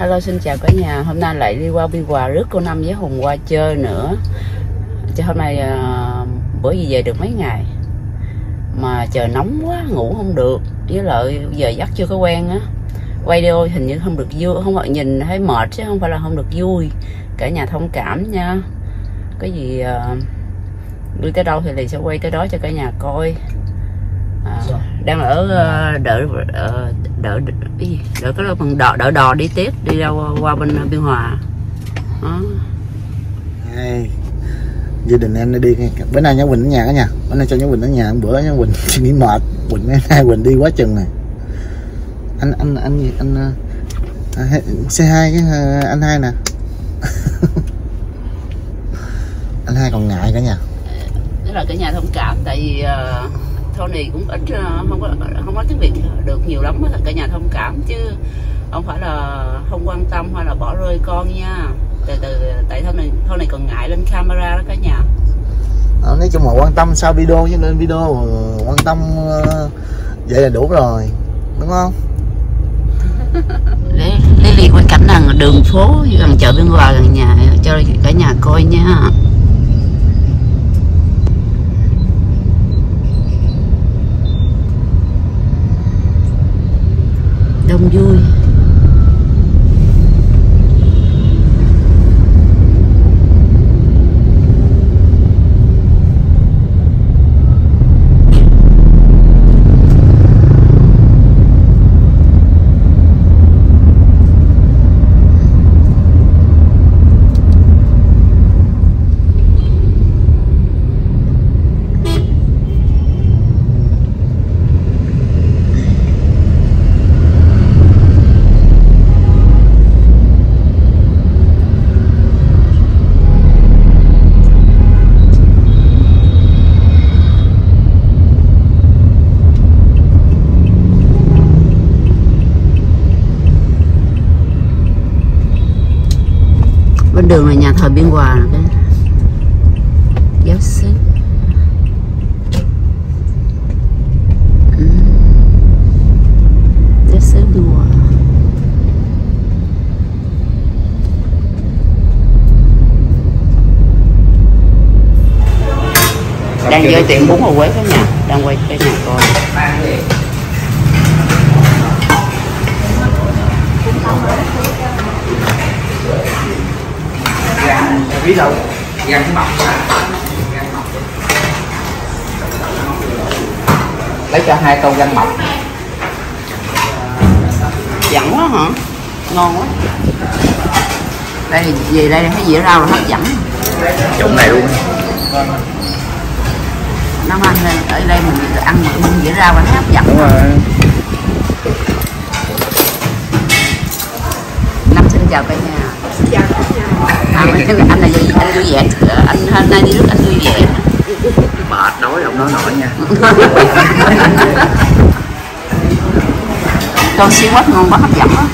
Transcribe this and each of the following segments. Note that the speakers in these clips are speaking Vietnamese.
Hello xin chào cả nhà. Hôm nay lại đi qua Biên Hòa rước cô Năm với Hùng qua chơi nữa. Chứ hôm nay uh, bữa gì về được mấy ngày? Mà trời nóng quá ngủ không được. Với lại giờ dắt chưa có quen á. Quay video hình như không được vui Không phải nhìn thấy mệt chứ không phải là không được vui. Cả nhà thông cảm nha. Cái gì uh, đi tới đâu thì liền sẽ quay tới đó cho cả nhà coi. À, đang ở uh, đợi uh, đợi đợi, đợi cái bằng đò đợi đò đi tiếp đi ra qua, qua bên biên hòa. Đó. Hey, gia đình em đã đi bữa nay nhớ quỳnh ở nhà cả nhà. Bữa nay cho nhớ quỳnh ở nhà bữa nhớ quỳnh suy nghĩ mệt. Quỳnh mấy nay quỳnh đi quá chừng này. Anh anh anh anh, anh xe hai cái anh hai nè. Anh hai còn ngại cả nhà. Đó là cả nhà thông cảm tại vì uh, Tony cũng ít uh, không có không có tiếng Việt được nhiều lắm cả nhà thông cảm chứ không phải là không quan tâm hay là bỏ rơi con nha. Từ từ tại Tony Tony còn ngại lên camera đó cả nhà. À, nói chung là quan tâm sau video chứ lên video quan tâm uh, vậy là đủ rồi đúng không? Liền quay cảnh là đường phố gần chợ biên hòa gần nhà cho cả nhà coi nha vui. Đường là nhà thờ biên hòa cái giáo xứ Ừ. giáo xứ biên hòa đang chơi tiệm bún ở quế cả nhà. Đang quay cái nhà coi ví dụ gan cái mọc lấy cho hai câu gan mọc. Dẫn quá hả? Ngon quá. Đây về đây thấy dĩa rau là hấp dẫn. Trụng này luôn. Năm anh lên ở đây mình ăn một dĩa rau là thấy hấp dẫn. Đúng rồi. Năm xin chào cả nhà nhà anh, anh là gì anh vui vẻ. Anh hôm nay đi nước anh vui vẻ. Mệt nói không nói nổi nha. Con siêu quát ngon quá hấp dẫn quá.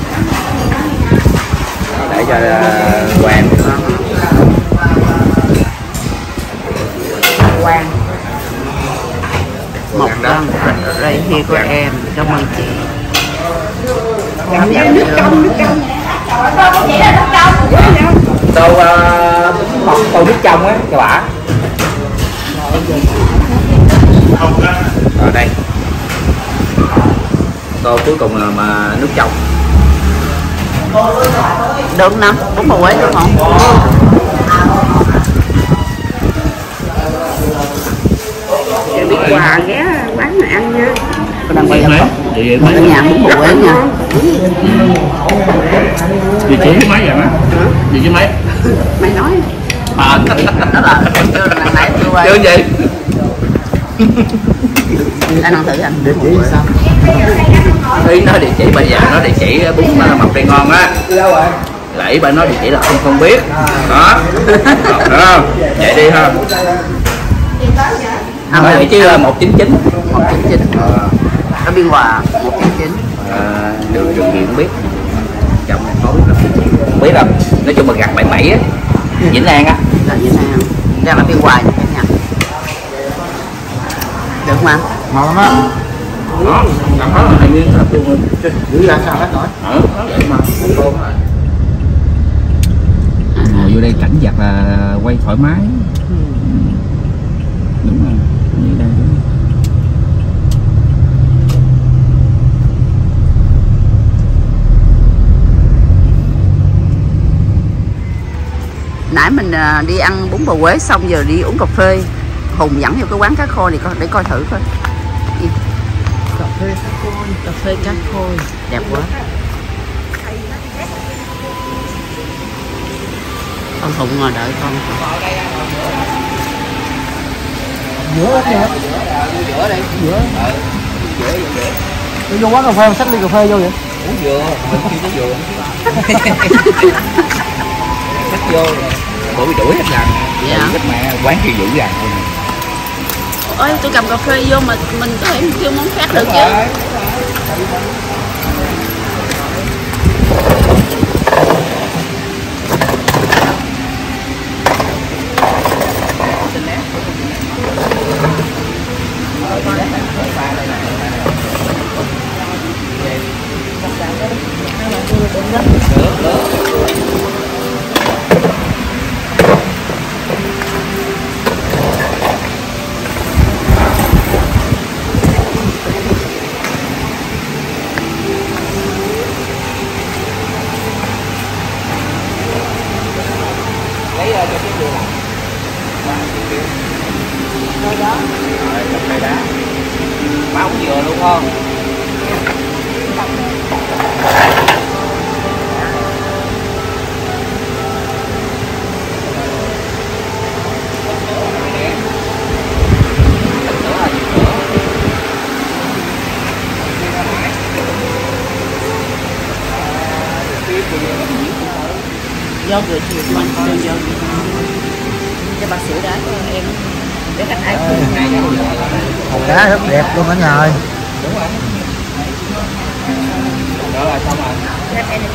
Để cho uh, quen quan một con đây here của em. Cảm ơn chị. Hấp dẫn chưa tô uh, mọc tô nước trong á cho bả ở đây. Tô cuối cùng là mà nước trong. Được năm bún bò quế được không? Biết quà ghé quán này ăn nha con đang quay không? Địa ở mấy nhà bún bò quế nha. Địa chỉ mấy vậy má. Địa chỉ mấy mày nói à đó là chưa lần nãy tôi quay chứ gì anh ăn thử anh. Địa chỉ sao? Ý nói địa chỉ bây giờ nó địa chỉ bún mọc đây ngon á. Lẫy bà nói địa chỉ là không không biết. Đó. Đó. Không vậy đi ha. À, địa chỉ là một chín chín. Một chín chín. Ở biên hòa một chín chín. À, đường đường gì biết. Chồng này khó biết lắm không biết đâu. Nói chung là gặt bảy bảy á. Vĩnh an á là như thế nào? Ra là bên ngoài nha cả nhà được không anh ngon á. Ngon lắm. hết rồi, nhiên là tôi giữ ra sao hết rồi. Mà. Ngồi vô đây cảnh vật là quay thoải mái. Nãy mình à, đi ăn bún bò Huế xong giờ đi uống cà phê. Hùng dẫn vô cái quán cá khô này coi để coi thử coi. Cà phê cá khôi cà phê cá khôi. Đẹp quá. Con Hùng ngồi đợi con. Giữa kìa. Giữa. Đây giữa giữa giữa tôi vô quán cà phê xách ly cà phê vô vậy? Uống dừa mình kêu có dừa vô bữa bị đuổi hết lần Dạ. cái mẹ quán kia dữ rằng thôi ơi tôi cầm cà phê vô mà mình có thể kêu món khác được chứ. Lấy ra cho cái dừa lạnh rồi đó rồi cà phê đá má uống dừa luôn không do người chịu mình đưa vô cho bác sĩ đá cho em. Để khách ai hòn đá rất đẹp luôn cả nhà ơi. Đó là xong rồi. Quá đẹp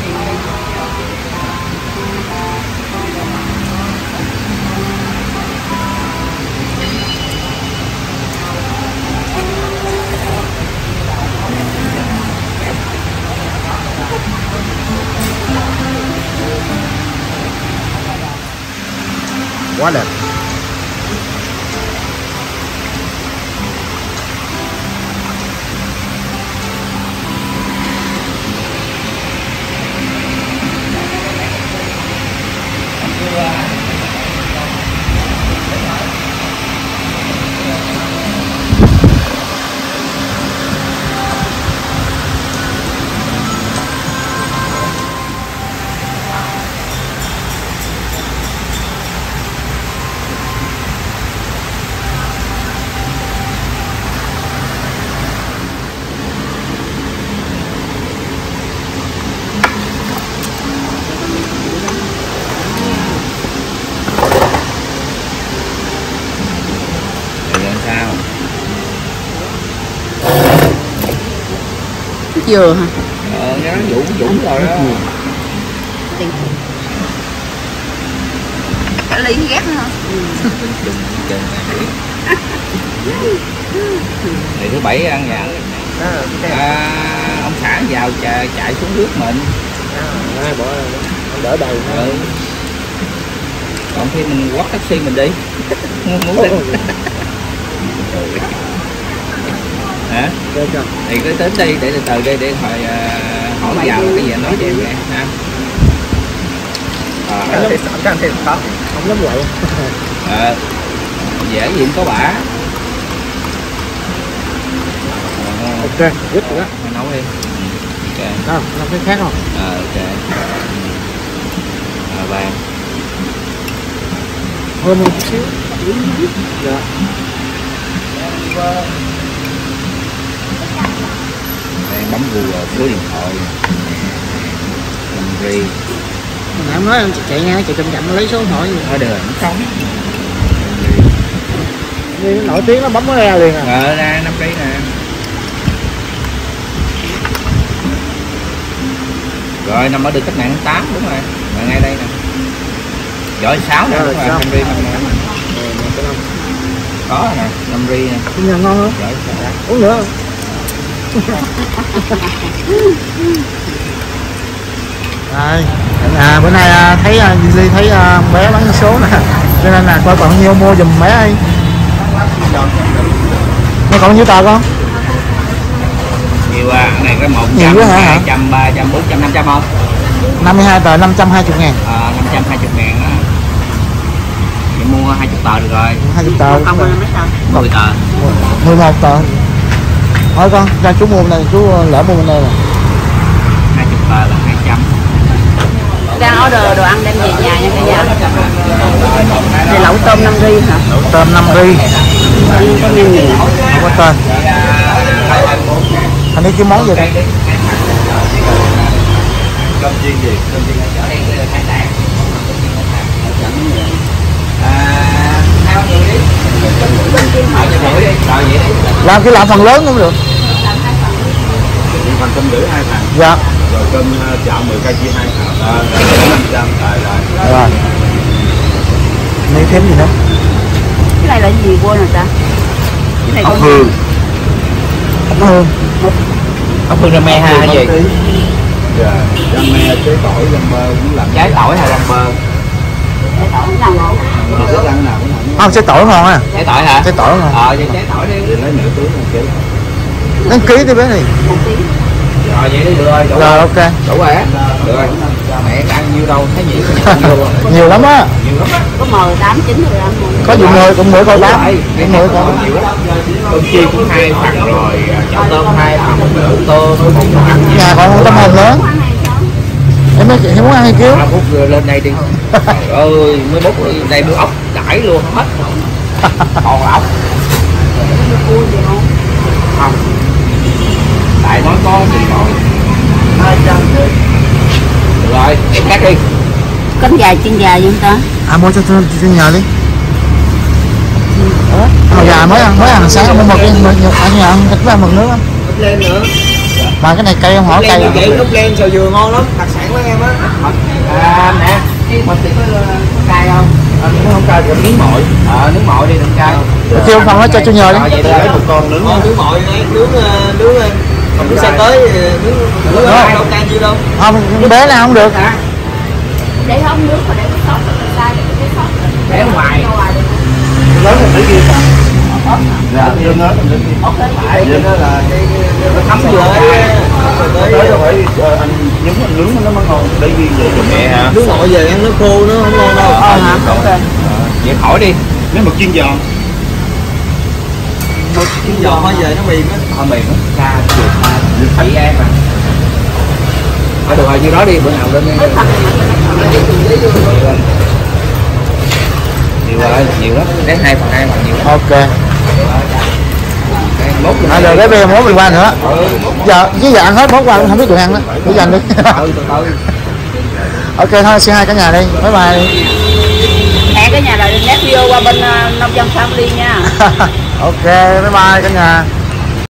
thì dừa hả? Ờ nó dũng dũng rồi đó. Cả ly ghét hả? Thì thứ bảy ăn nhà. À, ông xã vào chạy, chạy xuống nước mình. Ai bỏ đỡ đầy ừ. còn khi mình quắt taxi mình đi. Muốn đi hả? Thì cứ tính đi để từ từ đi để hồi à, hỏi vào là cái gì anh nói cho em nghe ha. À, Anh thêm khó Không quậy à, dễ gì có bả. Ok, rất rồi đó. Mày nấu đi. Ok. Đâu, làm cái khác không? à, ok. À, vàng. Hơn một chút xíu. Dạ bấm google số điện thoại. Làm gì nãy nói em chạy nha, chạy chậm chậm lấy số điện thoại gì? Ở đường nó không Đi nổi tiếng nó bấm nó ra liền à. Ờ ra năm cây nè. Rồi nằm ở đường cách mạng 8 đúng rồi. Là ngay đây nè. Rồi sáu nè đúng rồi năm ri Ờ, năm. có nè năm ri nè. Ngon không? sao Uống nữa không? Đây à bữa nay à, thấy à, Ly thấy à, bé bán số nè. Cho nên là coi còn nhiêu mua giùm bé đi. Nó còn nhiêu tờ con? Nhiều à này có một Nhiều trăm quá hả? hai trăm ba trăm bốn trăm năm trăm không? 52 tờ 520 ngàn. À, năm trăm hai chục ngàn á. Thì mua hai chục tờ được rồi. 20 tờ. Không có mấy tờ mười tờ. 11 tờ thôi con ra chú mua này chú ờ, lỡ mua bên đây rồi hai chục tờ là hai trăm đang order đồ ăn đem về nhà nha cả nhà này lẩu tôm năm ri hả? Tôm 5 ri. Có nhiều. Không có tên. Anh đi kiếm món gì? Đây làm cái làm phần lớn cũng được phần cơm rưỡi hai thằng. Dạ. Rồi cơm ờ, chạo 10 cây chia hai thằng. À, năm trăm rồi rồi. Rồi. Lấy thêm gì nữa? Cái này là gì quên rồi ta? Cái này ốc hương. Ốc hương. Ốc hương rame ha hay gì? dạ răm me chế tỏi răm bơ cũng làm trái tỏi hay răm bơ? Cái tỏi nào ngon. Không trái tỏi ngon à. Trái tỏi hả? Trái tỏi ngon. Ờ vậy trái tỏi đi. Lấy nửa túi một ký. Đăng ký đi bé này. Một tí rồi vậy đi được rồi đủ rồi rồi. ok. Đủ rồi á. Được rồi. Mẹ ăn nhiêu đâu thấy nhiều. Rồi nhiều lắm á. Nhiều lắm á. Có mờ tám chín rồi ăn không có dụng người cũng mỗi coi tám. Cũng mỗi coi nhiều lắm. Cơm chiên cũng hai phần rồi chảo tôm hai phần một tô một ăn nhà còn tấm hồng nữa ăn hay sao? Em mới em muốn ăn hay kêu? Ba phút rồi lên đây đi. Trời ơi mới bút đây mua ốc đãi luôn hết. Còn ốc. Không? Không tại nói có gì rồi được rồi em khác đi. Cánh dài chân dài vậy không ta? À mua cho cho, cho nhà đi. Mà gà mới ăn mới ăn sáng mua một cái ăn nhà ăn thịt với ăn mực nước á. Lên nữa. Mà cái này cây không hỏi cây vậy úp lên xào dừa ngon lắm. Đặc sản của em á. À nè. Mình thì có cay không? À, nếu không cay thì nướng mội ờ nướng mội đi đừng cay. Kêu phần nó cho cho nhờ đi. lấy một con nướng nướng đấy nướng ờ, nướng ờ, còn nướng xe tới ờ, Rồi. đâu can nhiêu đâu? Không bé là không được. Để không nước mà để cái sốt rồi sai cái sốt để ngoài. Lớn một tí kia. Dạ lưng hết lưng đi phải lưng đó là cái nó thấm vô tới tới tới đâu phải ờ, anh nhúng anh nướng nó mới ngon để ghi vậy mẹ hả? Nướng nội về ăn nó khô nó không ngon đâu. Ờ hả? ok vậy khỏi đi. Nếu mà chiên giòn một cái giò hơi về nó mềm á. Thôi mày nó xa chuột mà chị em mà. Thôi được rồi như đó đi bữa nào lên đi nhiều rồi nhiều lắm. Đến hai phần hai phần nhiều ok. À, rồi cái bê mốt mình qua nữa. Giờ với giờ ăn hết mốt qua không biết tụi ăn đó. Để dành đi. Từ ok thôi xin hai cả nhà đi. Bye bye. Đi hẹn cái nhà là nét video qua bên uh, nông dân family nha ok bye bye cả nhà.